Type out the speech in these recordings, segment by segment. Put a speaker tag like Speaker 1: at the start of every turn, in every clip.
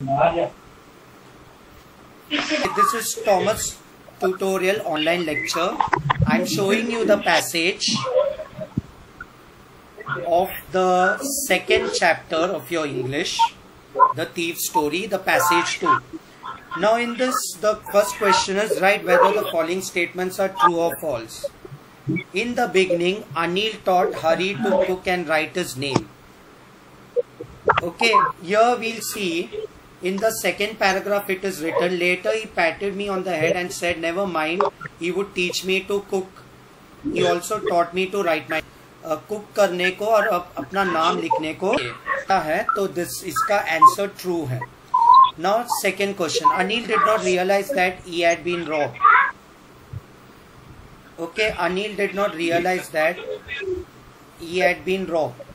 Speaker 1: This is Thomas tutorial online lecture. I'm showing you the passage of the second chapter of your English, the thief story, the passage 2. Now in this, the first question is write whether the following statements are true or false. In the beginning, Anil taught Hari to cook and write his name. Okay, here we'll see in the second paragraph it is written later he patted me on the head and said never mind he would teach me to cook he also taught me to write my cook uh, करने को और अपना नाम लिखने को है तो this इसका आंसर ट्रू है now second question Anil did not realise that he had been rob okay Anil did not realise that he had been rob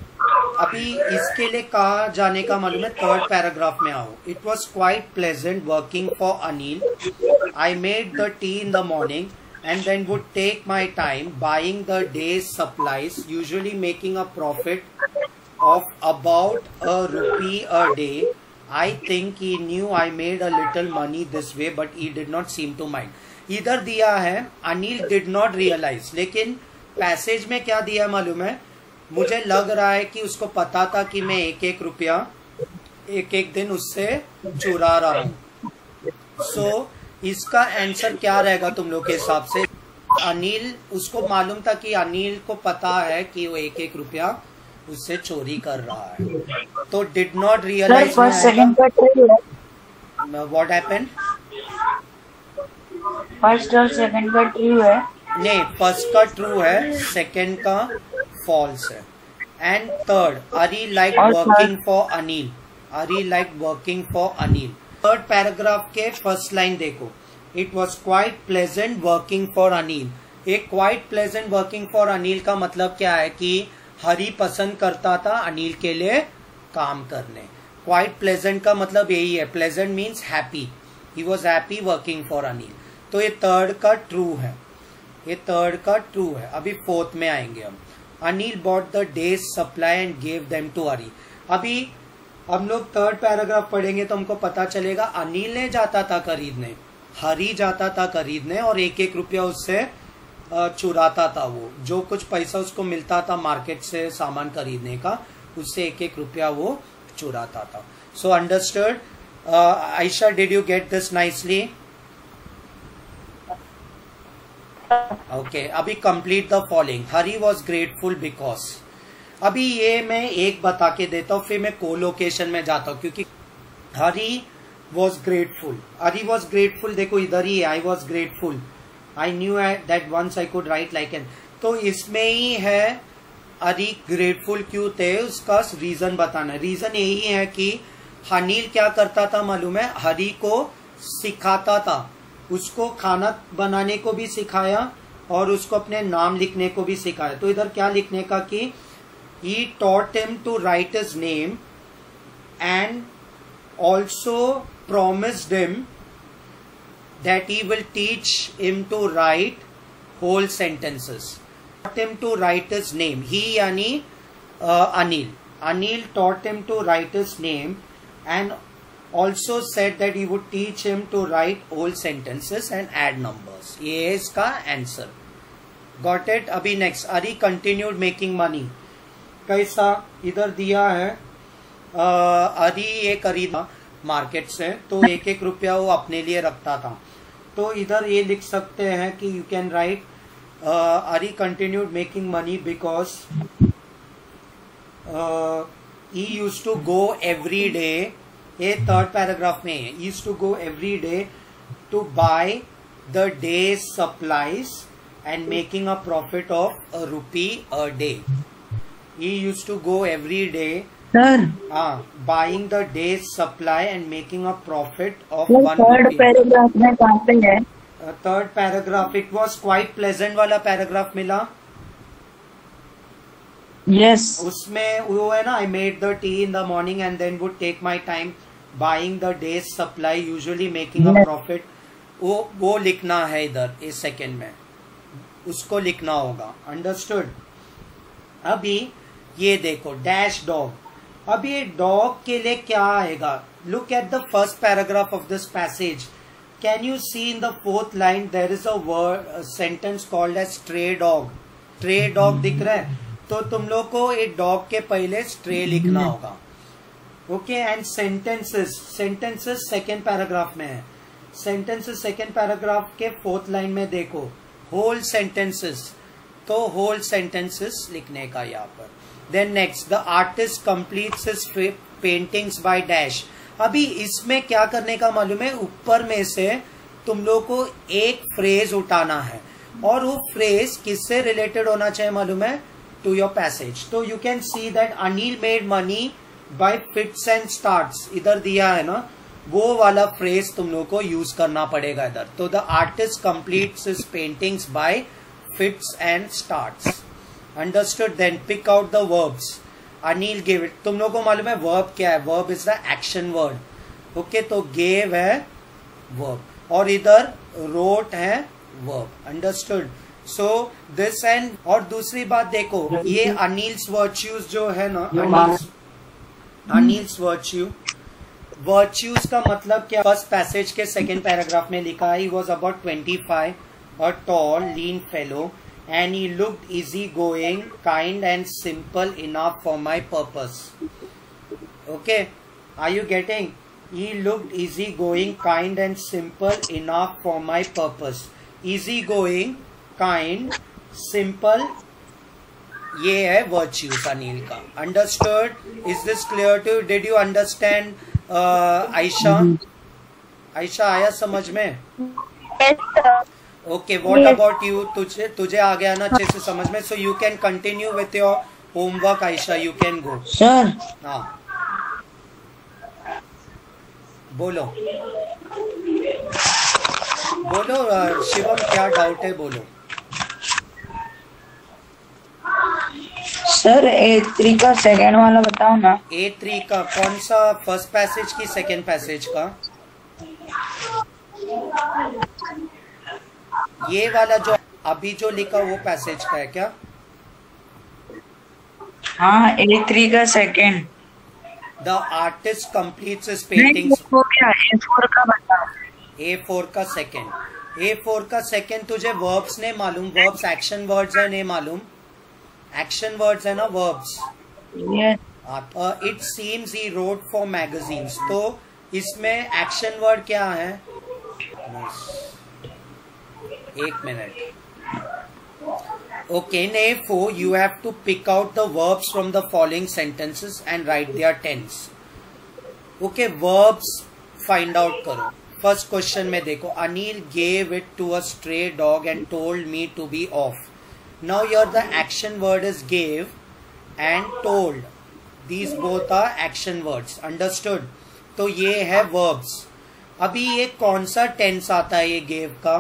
Speaker 1: अभी इसके लिए कहा जाने का मालूम है थर्ड पैराग्राफ में आओ। It was quite pleasant working for Anil I made the tea in the morning and then would take my time buying the day supplies usually making a profit of about a rupee a day I think he knew I made a little money this way but he did not seem to mind इधर दिया है Anil did not realise लेकिन passage में क्या दिया मालूम है? मुझे लग रहा है कि उसको पता था कि मैं एक एक रुपया एक एक दिन उससे चुरा रहा हूँ। सो so, इसका आंसर क्या रहेगा तुम लोग के हिसाब से? अनिल उसको मालूम था कि अनिल को पता है कि वो एक एक रुपया उससे चोरी कर रहा है। तो did not realise what happen
Speaker 2: first और सेकंड का ट्रू है।
Speaker 1: नहीं फ़र्स्ट का ट्रू है सेकंड का false. है and third Hari like working for Anil Hari like working for Anil third paragraph के फ़र्स्ट लाइन देखो। It was quite pleasant working for Anil एक quite pleasant working for Anil का मतलब क्या है कि हरी पसंद करता था अनिल के लिए काम करने। क्वाइट प्लेजेंट का मतलब यही है। Pleasant means happy he was happy working for Anil तो ये थर्ड का ट्रू है। ये थर्ड का ट्रू है। अभी फोर्थ में आएँगे हम। Anil bought the day's supply and gave them to Hari अभी हम लोग थर्ड पैराग्राफ पढ़ेंगे तो हमको पता चलेगा, अनिल ने जाता था खरीदने, हरी जाता था खरीदने और एक एक रुपया उससे चुराता था वो। जो कुछ पैसा उसको मिलता था मार्केट से सामान खरीदने का, उससे एक एक रुपया वो चुराता था। So understood Ayesha did you get this nicely okay अभी complete the following Hari was grateful because अभी ये मैं एक बता के देता हूँ, फिर मैं को लोकेशन में जाता हूँ, क्योंकि Hari was grateful Hari was grateful देखो इधर ही I was grateful I knew that once I could write like an तो इसमें ही है हरी ग्रेटफुल क्यों थे, उसका रीजन बताना रीजन यही है कि हनील क्या करता था मालूम है? हरी को सिखाता था। उसको खाना बनाने को भी सिखाया और उसको अपने नाम लिखने को भी सिखाया। तो इधर क्या लिखने का कि he taught him to write his name and also promised him that he will teach him to write whole sentences him to write his name he यानी Anil Anil taught him to write his name and also said that he would teach him to write whole sentences and add numbers. ये है इसका answer got it अभी next Hari continued making money कैसा इधर दिया है अरी ये खरीदा मार्केट से तो एक एक रुपया वो अपने लिए रखता था तो इधर ये लिख सकते हैं कि you can write Hari continued making money because he used to go every day ये थर्ड पैराग्राफ में है। Used to go every day to buy the day supplies and making a profit of a rupee a day he used to go every day buying the day supply and making a profit of one
Speaker 2: third paragraph में कहाँ पे है?
Speaker 1: Third paragraph it was quite pleasant वाला paragraph मिला।
Speaker 2: Yes.
Speaker 1: उसमें वो है ना I made the tea in the morning and then would take my time buying the day's supply usually making a profit वो वो लिखना है इधर इस सेकेंड में। उसको लिखना होगा। अंडरस्टूड अभी ये देखो डैश डॉग अब ये डॉग के लिए क्या आएगा? Look at the first paragraph of this passage can you see in the fourth line there is a word sentence called as stray dog stray dog दिख रहा है? तो तुम लोग को एक डॉग के पहले स्ट्रे लिखना होगा। Okay and sentences sentences second paragraph में है। सेंटेंसेस सेकेंड पैराग्राफ के फोर्थ लाइन में देखो। होल सेंटेंसेस तो होल सेंटेंसेस लिखने का यहाँ पर। Then next the artist completes his paintings by dash अभी इसमें क्या करने का मालूम है? ऊपर में से तुम लोग को एक फ्रेज उठाना है। और वो फ्रेज किससे रिलेटेड होना चाहिए मालूम है? टू योर पैसेज तो you can see that Anil made money by fits and starts इधर दिया है ना? वो वाला फ्रेज तुम लोग को यूज़ करना पड़ेगा इधर. तो the artist completes his paintings by fits and starts understood then pick out the verbs Anil gave it तुम लोग को मालूम है वर्ब क्या है? Verb is the action word okay तो गेव है वर्ब और इधर रोट है verb understood so this and और दूसरी बात देखो ये अनिल्स वर्च्यूज जो है ना अनिल्स वर्च्यू वर्च्यूज का मतलब क्या? फ़र्स्ट पैसेज के सेकेंड पैराग्राफ में लिखा है he about twenty five a tall lean fellow and he look easy going kind and simple enough for my purpose okay are you getting he look easy going kind and simple enough for my purpose easy going kind, simple, ये है virtues Anil का. Understood is this clear to did you understand Ayesha Ayesha आया समझ में? Okay what about you तुझे तुझे आ गया ना अच्छे से समझ में? So you can continue with your homework Ayesha you can go
Speaker 2: sir
Speaker 1: हाँ. बोलो. बोलो शिवम क्या डाउट है? बोलो.
Speaker 2: सर ए थ्री का सेकेंड वाला बताओ ना।
Speaker 1: ए थ्री का कौन सा फ़र्स्ट पैसेज की सेकेंड पैसेज का? ये वाला जो अभी जो लिखा वो पैसेज का है क्या?
Speaker 2: हाँ ए थ्री का second
Speaker 1: the artist completes his paintings
Speaker 2: क्या? ए फोर का बताओ।
Speaker 1: ए फोर का सेकेंड ए फोर का सेकेंड तुझे वर्ब्स ने मालूम वर्ब्स एक्शन वर्ड्स है नहीं मालूम। एक्शन वर्ड्स है ना verbs it seems he wrote for magazines तो इसमें एक्शन वर्ड क्या है एक minute Okay, therefore you have to pick out the verbs from the following sentences and write their tense. Okay, verbs find out करो. First question में देखो Anil gave it to a stray dog and told me to be off. Now here the action word is gave and told. These both are action words. Understood? तो ये है verbs. अभी ये कौन सा tense आता है ये gave का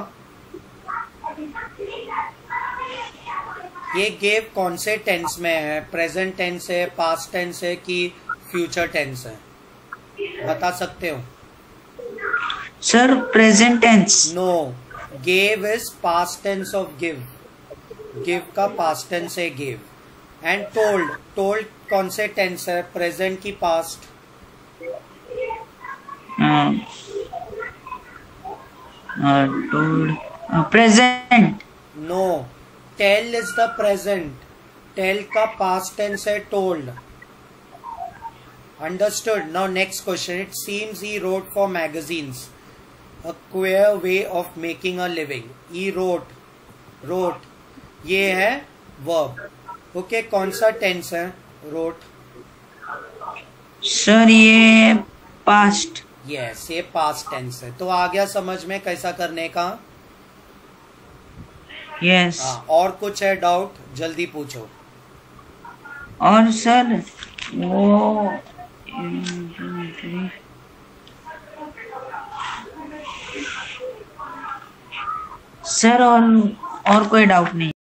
Speaker 1: ये गेव कौन से टेंस में है प्रेजेंट टेंस है पास्ट टेंस है कि फ्यूचर टेंस है बता सकते हो
Speaker 2: sir present tense
Speaker 1: no gave is past tense of give give का पास्ट टेंस है गिव एंड टोल्ड टोल्ड कौन से टेंस है? प्रेजेंट की past
Speaker 2: told
Speaker 1: present no tell is the present tell का पास्ट टेंस है told understood now next question it seems he wrote for magazines a queer way of making a living E wrote wrote ये है verb okay कौन सा tense है? Wrote
Speaker 2: sir ये past
Speaker 1: yes ये past tense है. तो आ गया समझ में कैसा करने का?
Speaker 2: यस
Speaker 1: हाँ, और कुछ है डाउट जल्दी पूछो.
Speaker 2: और सर वो सर और और कोई डाउट नहीं.